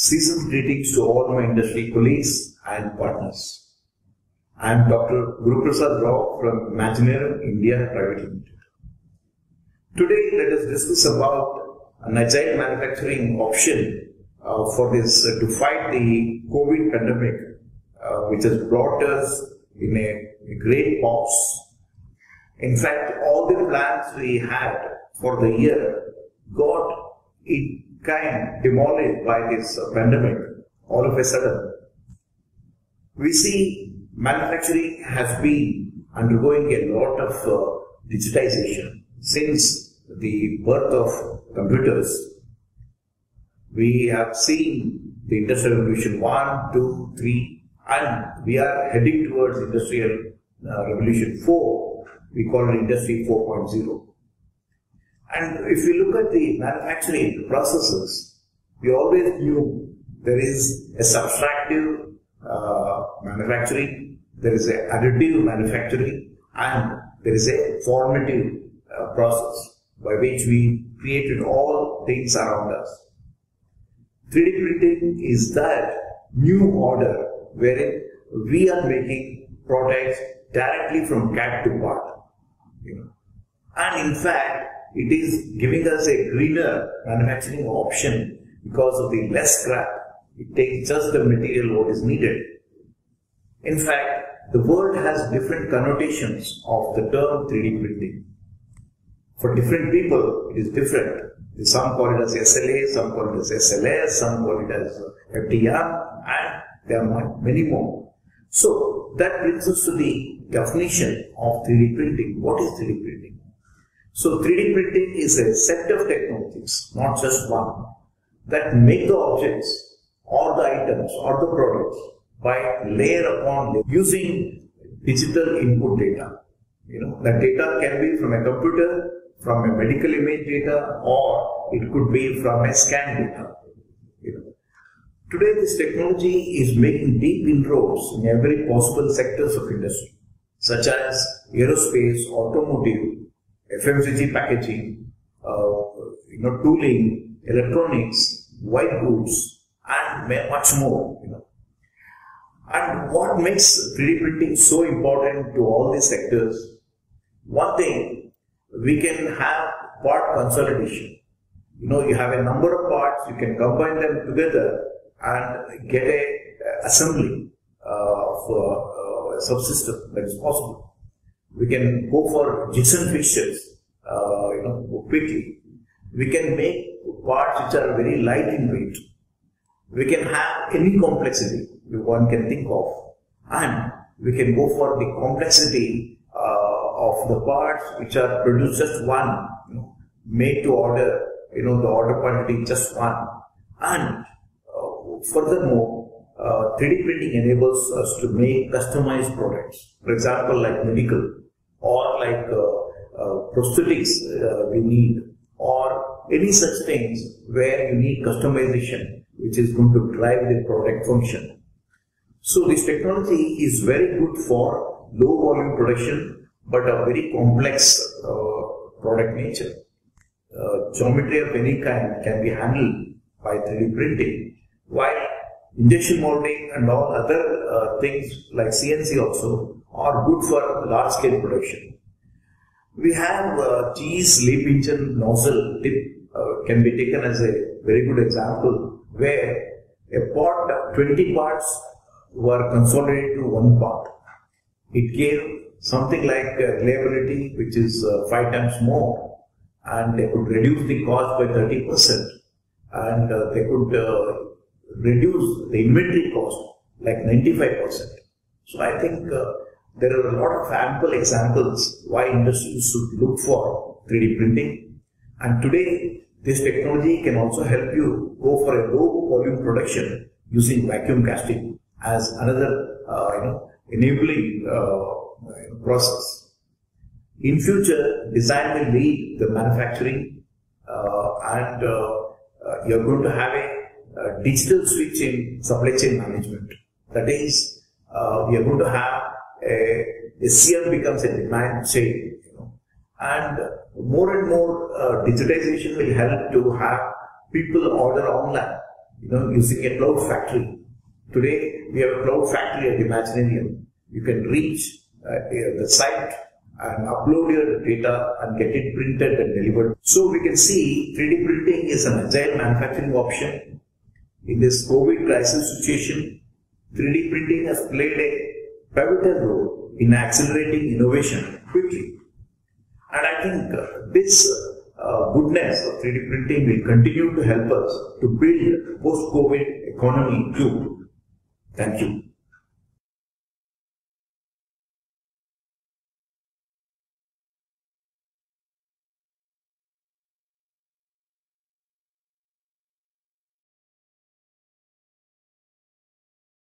Seasoned greetings to all my industry colleagues and partners. I am Dr. Guruprasad Rao from Imaginarium India Private Limited. Today, let us discuss about an agile manufacturing option uh, for this uh, to fight the COVID pandemic, uh, which has brought us in a, a great pause. In fact, all the plans we had for the year got in kind demolished by this pandemic all of a sudden. We see manufacturing has been undergoing a lot of uh, digitization since the birth of computers. We have seen the industrial revolution 1, 2, 3 and we are heading towards industrial uh, revolution 4. We call it industry 4.0. And if we look at the manufacturing processes, we always knew there is a subtractive uh, manufacturing, there is a additive manufacturing, and there is a formative uh, process by which we created all things around us. 3D printing is that new order wherein we are making products directly from CAD to part. You know. And in fact, it is giving us a greener manufacturing option because of the less scrap. It takes just the material what is needed. In fact, the world has different connotations of the term 3D printing. For different people, it is different. Some call it as SLA, some call it as SLS, some call it as FDM, and there are many more. So that brings us to the definition of 3D printing. What is 3D printing? So 3D printing is a set of technologies, not just one, that make the objects or the items or the products by layer upon layer using digital input data. You know, that data can be from a computer, from a medical image data, or it could be from a scan data. You know. Today this technology is making deep inroads in every possible sectors of industry, such as aerospace, automotive, FMCG packaging, uh, you know, tooling, electronics, white goods, and much more. You know. And what makes 3D printing so important to all these sectors? One thing, we can have part consolidation. You know, you have a number of parts, you can combine them together and get a assembly uh, of uh, a subsystem that is possible. We can go for jigsaw fixtures, uh, you know, quickly. We can make parts which are very light in weight. We can have any complexity one can think of, and we can go for the complexity uh, of the parts which are produced just one, you know, made to order, you know, the order quantity just one, and uh, furthermore, uh, 3D printing enables us to make customized products. For example, like medical or like uh, uh, prosthetics uh, we need or any such things where you need customization which is going to drive the product function. So this technology is very good for low volume production but a very complex uh, product nature. Geometry of any kind can be handled by 3D printing injection molding and all other uh, things like CNC also are good for large scale production. We have uh, GE's LEAP engine nozzle tip uh, can be taken as a very good example where a part, 20 parts were consolidated to one part. It gave something like uh, reliability which is uh, five times more and they could reduce the cost by 30% and uh, they could uh, reduce the inventory cost like 95%. So I think uh, there are a lot of ample examples why industries should look for 3D printing. And today, this technology can also help you go for a low volume production using vacuum casting as another, uh, you know, enabling uh, process. In future, design will lead the manufacturing uh, and uh, uh, you're going to have a uh, digital switch in supply chain management. That is, uh, we are going to have a, SCM becomes a demand chain, you know, and more and more uh, digitization will help to have people order online you know, using a cloud factory. Today, we have a cloud factory at Imaginarium. You can reach uh, the site and upload your data and get it printed and delivered. So we can see 3D printing is an agile manufacturing option. In this COVID crisis situation, 3D printing has played a pivotal role in accelerating innovation quickly. And I think uh, this uh, goodness of 3D printing will continue to help us to build post-COVID economy too. Thank you.